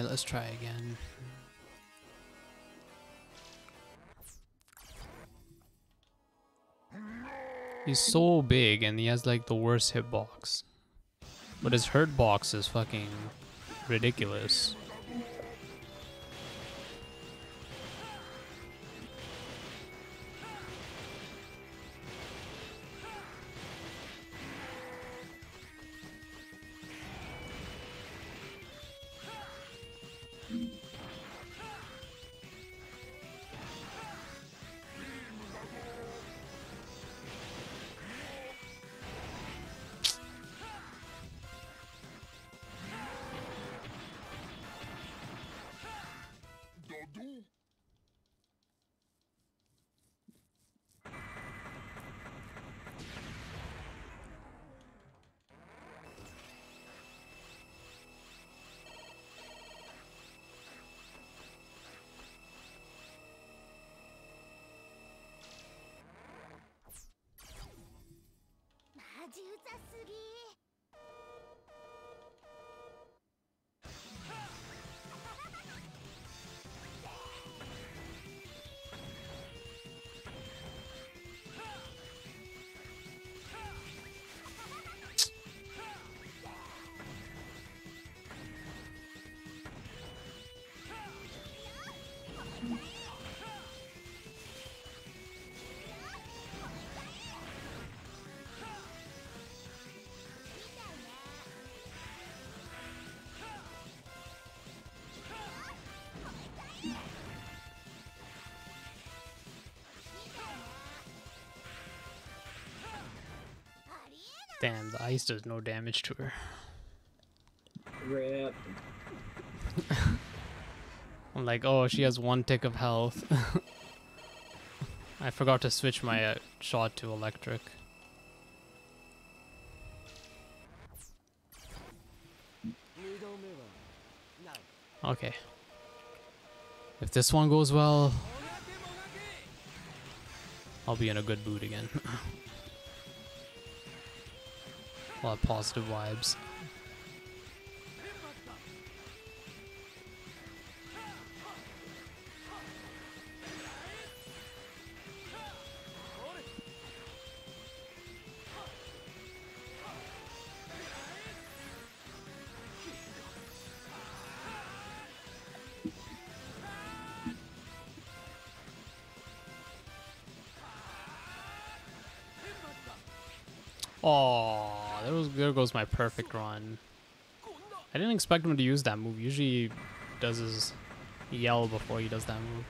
Alright, let's try again. He's so big and he has like the worst hitbox. But his hurt box is fucking ridiculous. Damn, the ice does no damage to her. Rip. I'm like, oh, she has one tick of health. I forgot to switch my uh, shot to electric. Okay. If this one goes well, I'll be in a good mood again. a lot of positive vibes. Oh, there was there goes my perfect run. I didn't expect him to use that move. Usually he does his yell before he does that move.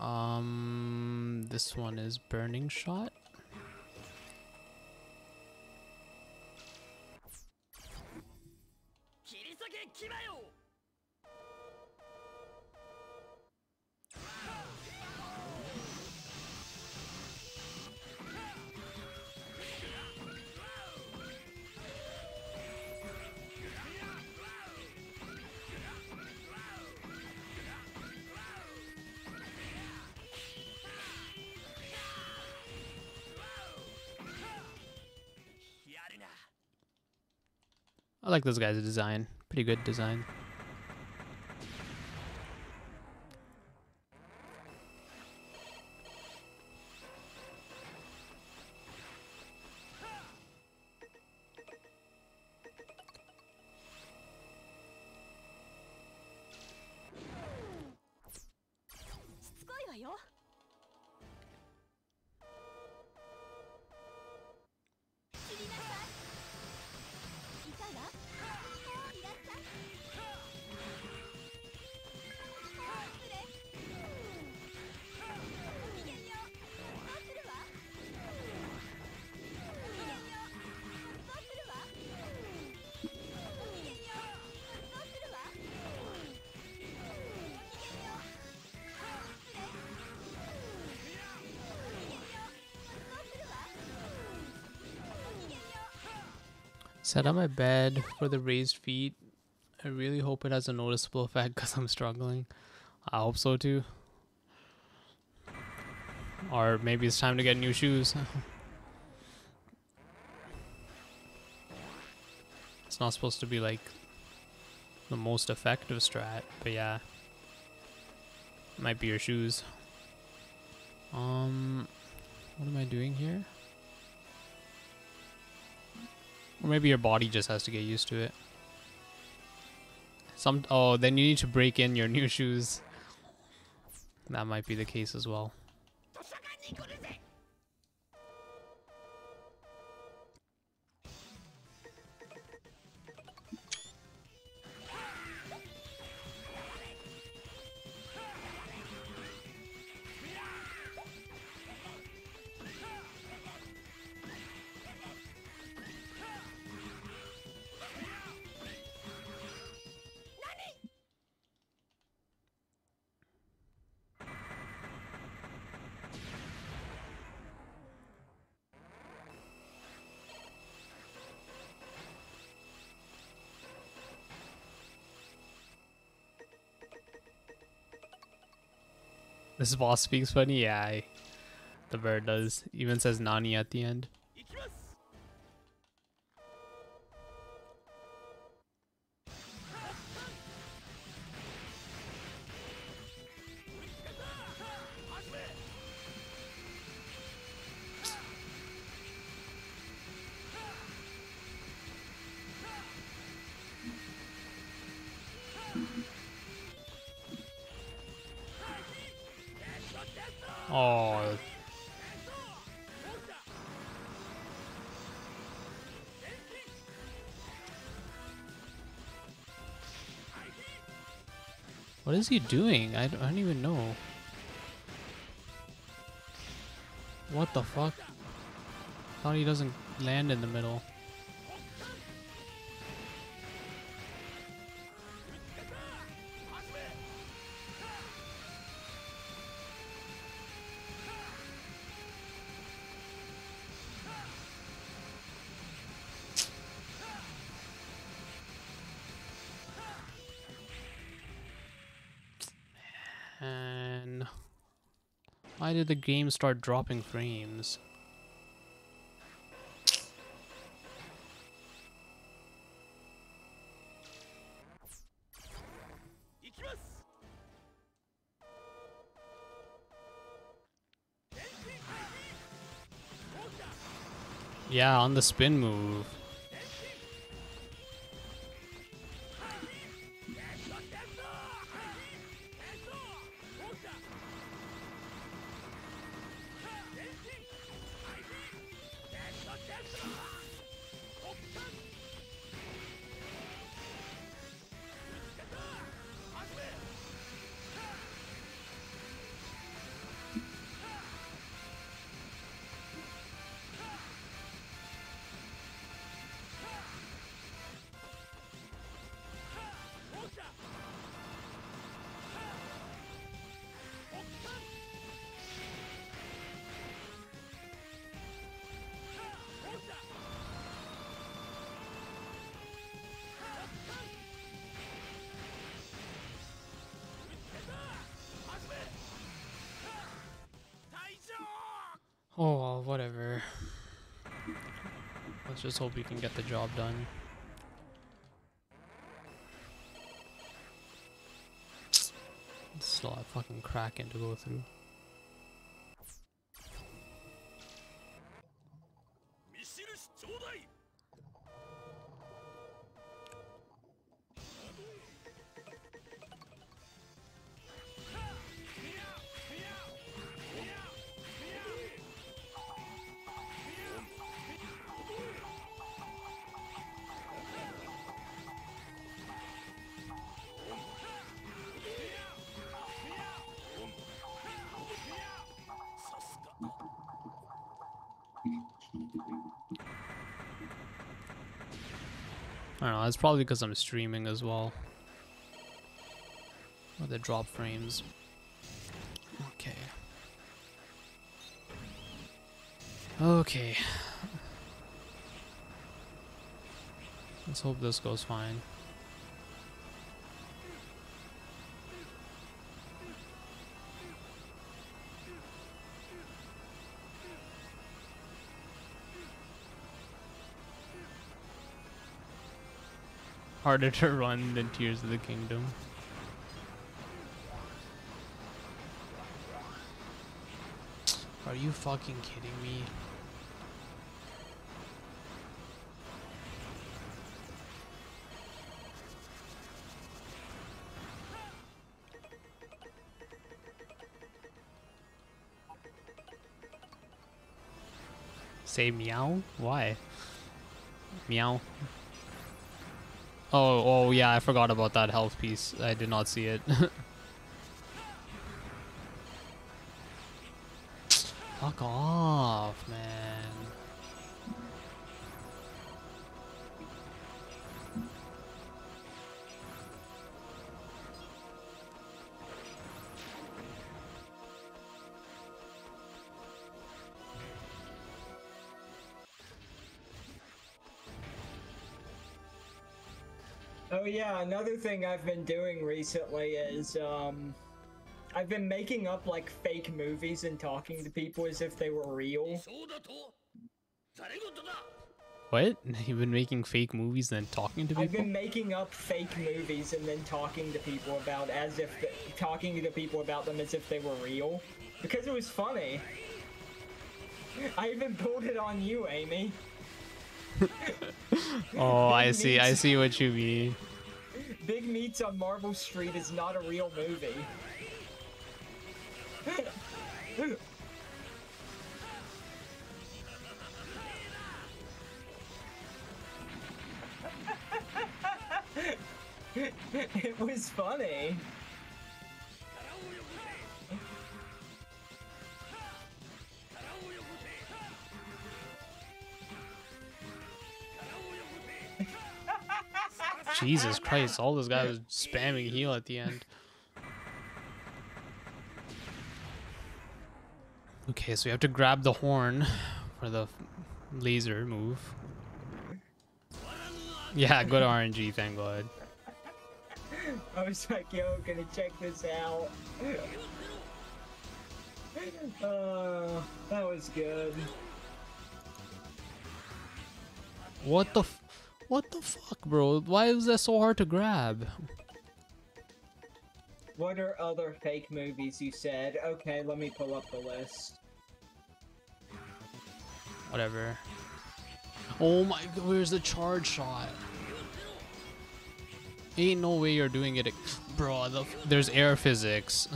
Um, this one is burning shot. I like those guy's design. Pretty good design. Set up my bed for the raised feet. I really hope it has a noticeable effect because I'm struggling. I hope so too. Or maybe it's time to get new shoes. it's not supposed to be like the most effective strat, but yeah. Might be your shoes. Um, what am I doing here? Or maybe your body just has to get used to it. Some oh, then you need to break in your new shoes. That might be the case as well. This boss speaks funny? Yeah, I, the bird does. Even says Nani at the end. Oh. What is he doing? I don't, I don't even know. What the fuck? Thought he doesn't land in the middle. Why did the game start dropping frames? Yeah, on the spin move. Oh, well, whatever. Let's just hope we can get the job done. Still a fucking Kraken to go through. I don't know, that's probably because I'm streaming as well. Or the drop frames. Okay. Okay. Let's hope this goes fine. Harder to run than Tears of the Kingdom. Are you fucking kidding me? Say meow? Why? Meow. Oh, oh yeah, I forgot about that health piece. I did not see it. Fuck off, man. Yeah, another thing I've been doing recently is um I've been making up like fake movies and talking to people as if they were real. What? You've been making fake movies and then talking to people? I've been making up fake movies and then talking to people about as if talking to people about them as if they were real because it was funny. I even pulled it on you, Amy. oh, I see. I see what you mean. Big Meats on Marble Street is not a real movie. it was funny. Jesus Christ, all this guy was spamming heal at the end. Okay, so we have to grab the horn for the laser move. Yeah, good RNG, thank God. I was like, yo, gonna check this out. uh, that was good. What the what the fuck, bro? Why is that so hard to grab? What are other fake movies you said? Okay, let me pull up the list. Whatever. Oh my god, where's the charge shot? Ain't no way you're doing it. Bro, the, there's air physics.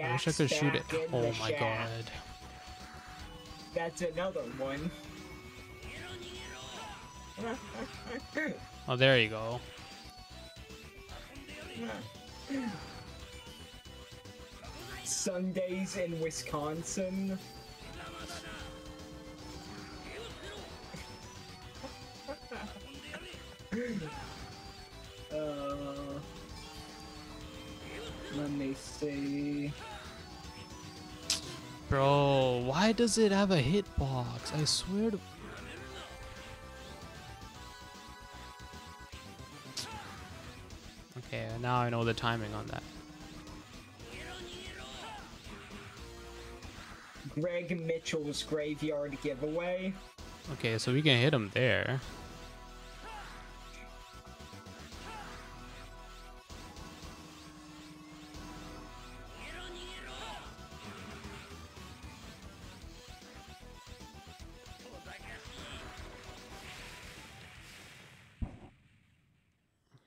I wish I could shoot it. Oh my shaft. god. That's another one. Oh, there you go. Sundays in Wisconsin. uh, let me see. Bro, why does it have a hitbox? I swear to... Okay, now I know the timing on that. Greg Mitchell's graveyard giveaway. Okay, so we can hit him there.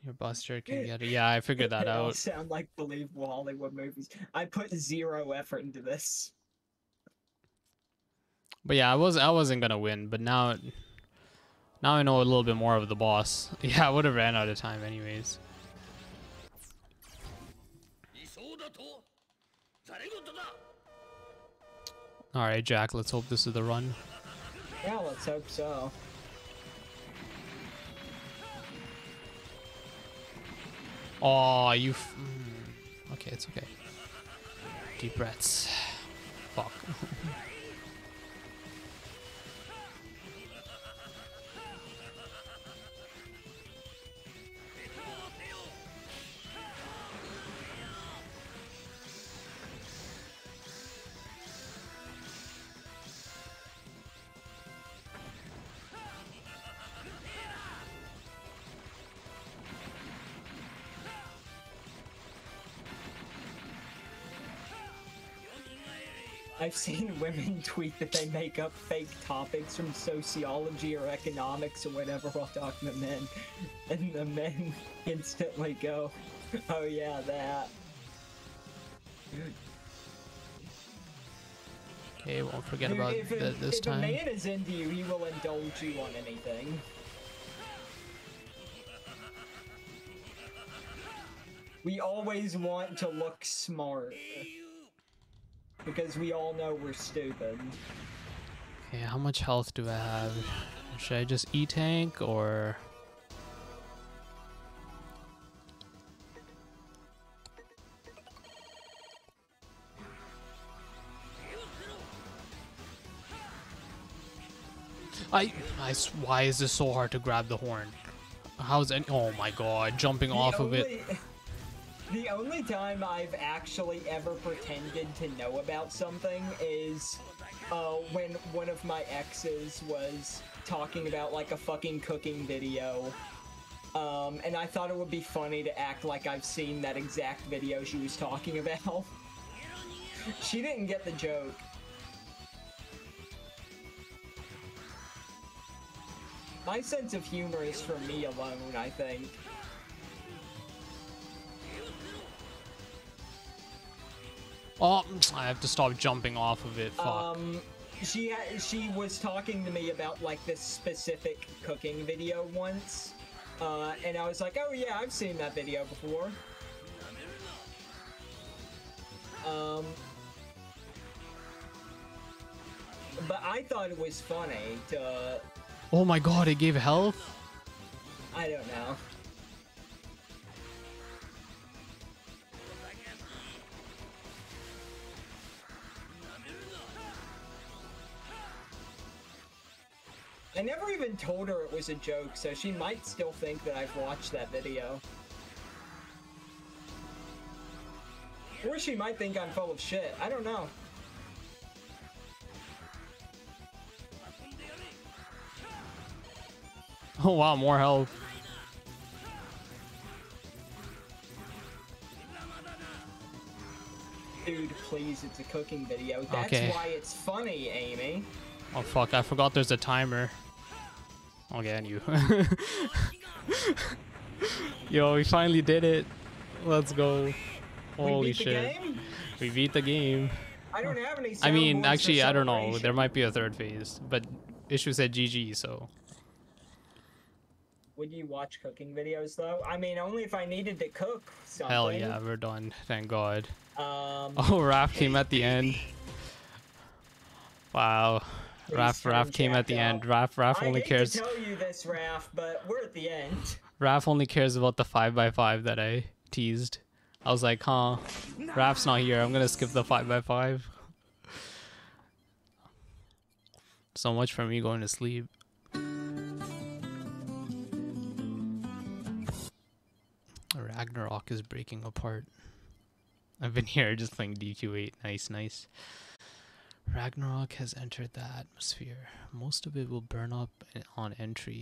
Your buster can get it. Yeah, I figured that out. sound like believable Hollywood movies. I put zero effort into this. But yeah, I was I wasn't gonna win, but now now I know a little bit more of the boss. Yeah, I would have ran out of time anyways. Alright, Jack, let's hope this is the run. Yeah, let's hope so. Oh, you. Mm, okay, it's okay. Deep breaths. Fuck. I've seen women tweet that they make up fake topics from sociology or economics or whatever while talking to men, and the men instantly go, "Oh yeah, that." Okay, won't forget Dude, about if, th- a, this if time. a man is into you, he will indulge you on anything. We always want to look smart. Because we all know we're stupid. Okay, how much health do I have? Should I just E-tank or... I, I, why is this so hard to grab the horn? How's any, oh my god, jumping The off of it. The only time I've actually ever pretended to know about something is uh, when one of my exes was talking about like a fucking cooking video. Um, and I thought it would be funny to act like I've seen that exact video she was talking about. she didn't get the joke. My sense of humor is for me alone, I think. Oh, I have to stop jumping off of it, fuck. Um, she she was talking to me about like this specific cooking video once, uh, and I was like, oh yeah, I've seen that video before. Um, but I thought it was funny to, oh my god, it gave health? I don't know. I never even told her it was a joke, so she might still think that I've watched that video. Or she might think I'm full of shit. I don't know. Oh wow, more health. Dude, please, it's a cooking video. That's Okay. why it's funny, Amy. Oh fuck, I forgot there's a timer. Okay, I knew. Yo, we finally did it. Let's go. Holy we beat shit. The game? We beat the game. I don't have any. I mean, actually, I don't know. There might be a third phase, but issue said GG, so. Would you watch cooking videos though? I mean, only if I needed to cook something. Hell yeah, we're done. Thank God. Um, Oh, Raph came at the end. Wow. Raph, Raph came at the end. out. Raph, Raph I only cares. to tell you this, Raph, but we're at the end. Raph only cares about the 5x5 that I teased. I was like, huh, Raph's not here. I'm gonna skip the 5x5. So much for me going to sleep. Ragnarok is breaking apart. I've been here just playing DQ8. Nice, nice. Ragnarok has entered the atmosphere. Most of it will burn up on entry.